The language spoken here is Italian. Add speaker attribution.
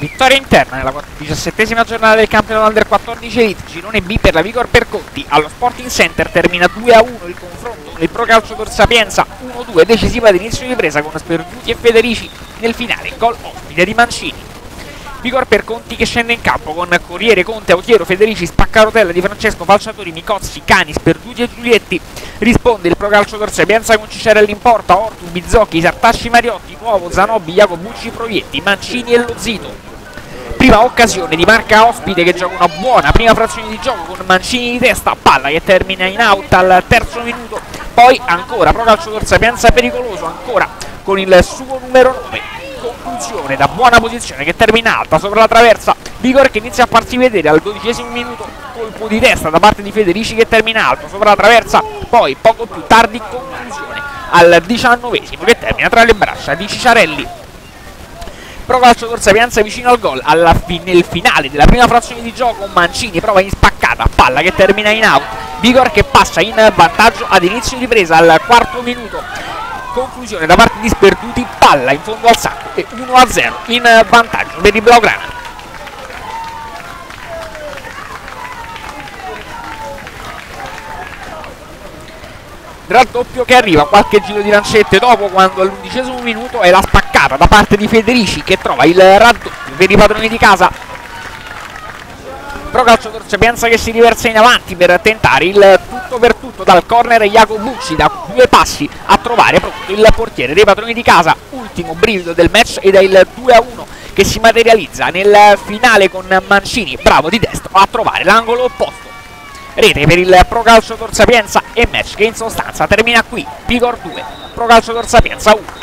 Speaker 1: Vittoria interna nella diciassettesima giornata del campionato Under 14 Elite, girone B per la Vigor Percotti. Allo Sporting Center termina 2-1 il confronto nel Pro Calcio Tor Sapienza 1-2 decisiva ad inizio di presa con Sperduti e Federici nel finale, gol ospite di Mancini. Vigor per Conti che scende in campo con Corriere, Conte, Autiero, Federici, Spaccarotella di Francesco, Falciatori, Micozzi, Cani, Sperduti e Giulietti. Risponde il Procalcio Torse, Pienza con Cicerelli in porta, Ortu, Bizzocchi, Sartasci, Mariotti, Nuovo, Zanobbi, Jacobucci, Proietti, Mancini e Lo Zito. Prima occasione di marca ospite che gioca una buona prima frazione di gioco con Mancini di testa, palla che termina in out al terzo minuto. Poi ancora Procalcio Torse, Pienza pericoloso, ancora con il suo numero 9 conclusione da buona posizione che termina alta sopra la traversa Vigor che inizia a farsi vedere al dodicesimo minuto colpo di testa da parte di Federici che termina alto sopra la traversa poi poco più tardi conclusione al diciannovesimo che termina tra le braccia di Cicciarelli prova calcio Corsa Pianza vicino al gol fi nel finale della prima frazione di gioco Mancini prova in spaccata palla che termina in out Vigor che passa in vantaggio ad inizio di presa al quarto minuto conclusione da parte di Sperduti, palla in fondo al sacco e 1-0 in vantaggio per i Blaugrana. raddoppio che arriva qualche giro di lancette dopo quando all'undicesimo minuto è la spaccata da parte di Federici che trova il raddoppio per i padroni di casa. Pro calcio Torce pensa che si riversa in avanti per tentare il tutto per tutto dal corner Jacobucci da due passi a trovare proprio il portiere dei padroni di casa. Ultimo brivido del match ed è il 2 a 1 che si materializza nel finale con Mancini bravo di destro a trovare l'angolo opposto. Rete per il Pro Calcio Tor Sapienza e match che in sostanza termina qui Pigor 2 Pro Calcio Tor Sapienza 1